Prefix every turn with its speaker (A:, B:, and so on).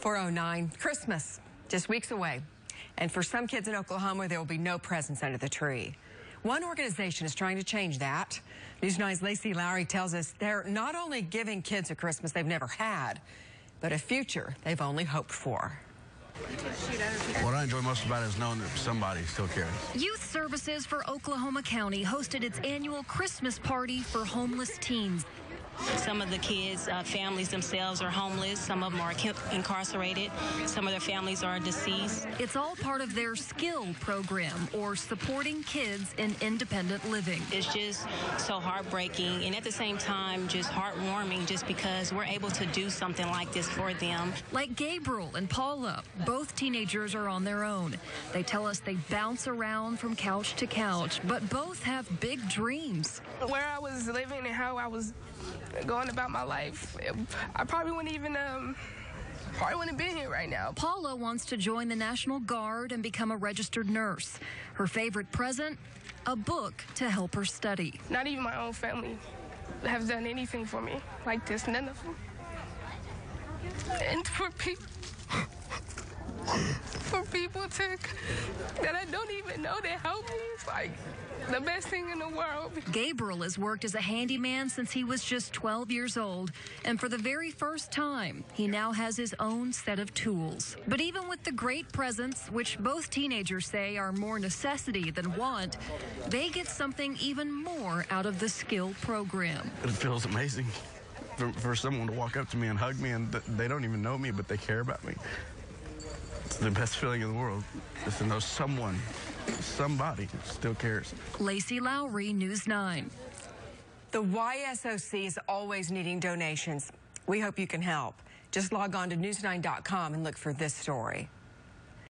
A: 409, Christmas, just weeks away. And for some kids in Oklahoma, there will be no presents under the tree. One organization is trying to change that. News 9's Lacey Lowry tells us they're not only giving kids a Christmas they've never had, but a future they've only hoped for.
B: What I enjoy most about it is knowing that somebody still cares.
C: Youth Services for Oklahoma County hosted its annual Christmas party for homeless teens.
D: Some of the kids' uh, families themselves are homeless. Some of them are incarcerated. Some of their families are deceased.
C: It's all part of their SKIL program or supporting kids in independent living.
D: It's just so heartbreaking and at the same time just heartwarming just because we're able to do something like this for them.
C: Like Gabriel and Paula, both teenagers are on their own. They tell us they bounce around from couch to couch, but both have big dreams.
E: Where I was living and how I was going about my life, I probably wouldn't even um, probably wouldn't have been here right now.
C: Paula wants to join the National Guard and become a registered nurse. Her favorite present, a book to help her study.
E: Not even my own family have done anything for me like this. None of them. And for people people to that I don't even know that help me. It's like the best thing in the world.
C: Gabriel has worked as a handyman since he was just 12 years old, and for the very first time, he now has his own set of tools. But even with the great presents, which both teenagers say are more necessity than want, they get something even more out of the SKIL program.
B: It feels amazing for, for someone to walk up to me and hug me, and they don't even know me, but they care about me. It's the best feeling in the world is to know someone, somebody still cares.
C: Lacey Lowry, News 9.
A: The YSOC is always needing donations. We hope you can help. Just log on to news9.com and look for this story.